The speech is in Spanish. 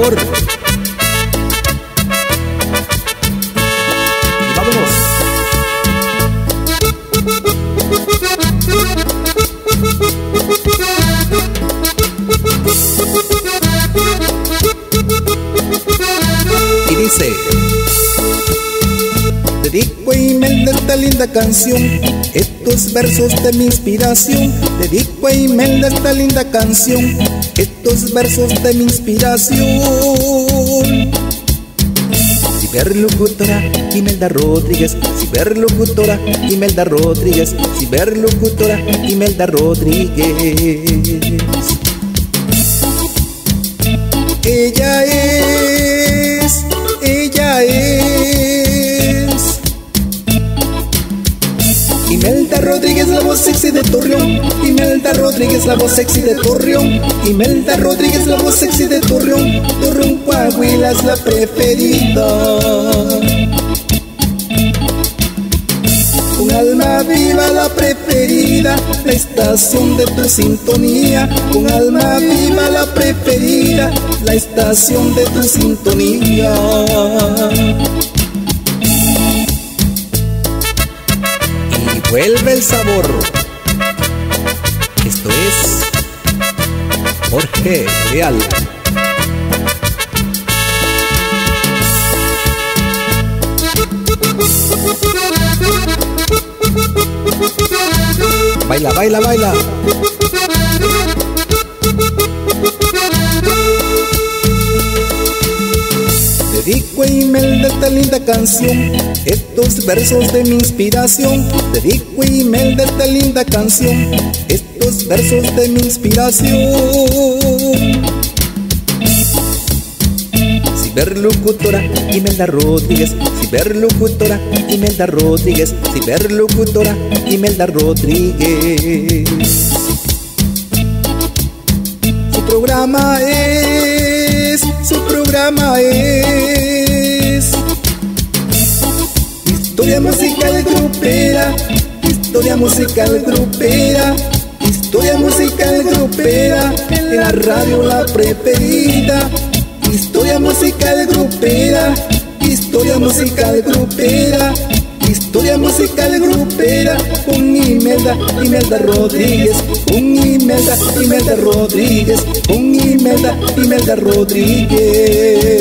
sabor. Y vámonos. Y dice Dedico a Imelda esta linda canción, estos versos de mi inspiración. Dedico a Imelda esta linda canción, estos versos de mi inspiración. Ciberlocutora Imelda Rodríguez, ciberlocutora Imelda Rodríguez, ciberlocutora Imelda Rodríguez. Ella es, Rodríguez, la voz sexy de Torreón. Imelda Rodríguez, la voz sexy de Torreón. Imelda Rodríguez, la voz sexy de Torreón. Torreón, Coahuila es la preferida. Con alma viva la preferida, la estación de tu sintonía. Con alma viva la preferida, la estación de tu sintonía. Vuelve el sabor. Esto es Jorge Real. Baila, baila, baila. Dedico a Imelda esta linda canción, estos versos de mi inspiración. Dedico a Imelda esta linda canción, estos versos de mi inspiración. Ciberlocutora Imelda Rodríguez, ciberlocutora Imelda Rodríguez, ciberlocutora Imelda Rodríguez. Su programa es, su programa es Historia musical grupera, historia musical grupera, historia musical grupera, en la radio la preferida. Historia musical grupera, historia musical grupera, historia musical grupera, con Imelda, Imelda Rodríguez, con Imelda, Imelda Rodríguez, con Imelda, Imelda Rodríguez.